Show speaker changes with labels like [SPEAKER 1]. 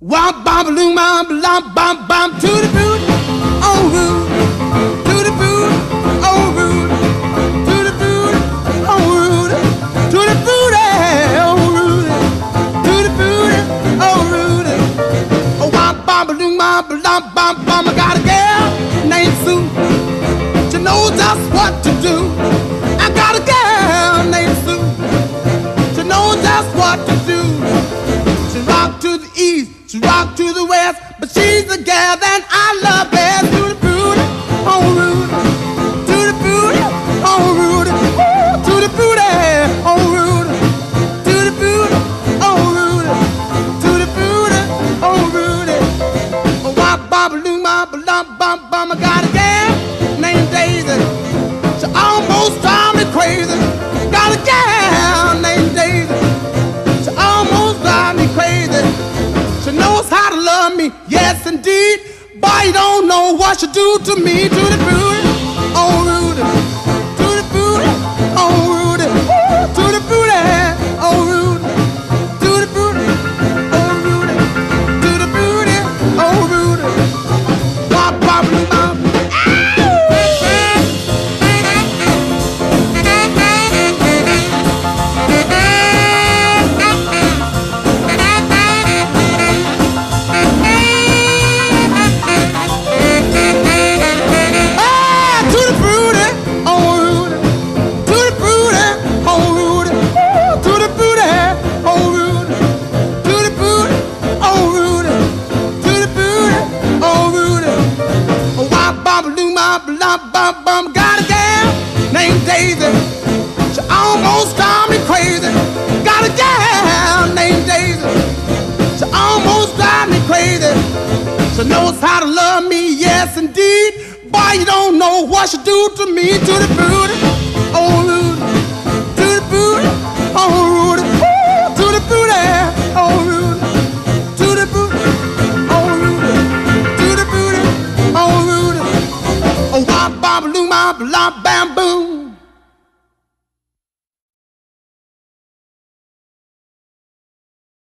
[SPEAKER 1] Wop bam loom bam bam bam the Rock to the west, but she's the gal that I love best. The booty, on Rudy. To the booty, on Rudy. The booty, on Rudy. To the booty, on Rudy. The booty, on Rudy. Oh, wop, bop, loom, bop, lump, bum, bum. I got me, yes indeed. Boy, you don't know what you do to me. To the booty, lump, bum, bum. Got a gal named Daisy. She almost drive me crazy. Got a gal named Daisy. She almost drive me crazy. She knows how to love me, yes indeed. Boy, you don't know what she do to me. To the booty, oh loom, bop, lop, bam, boom.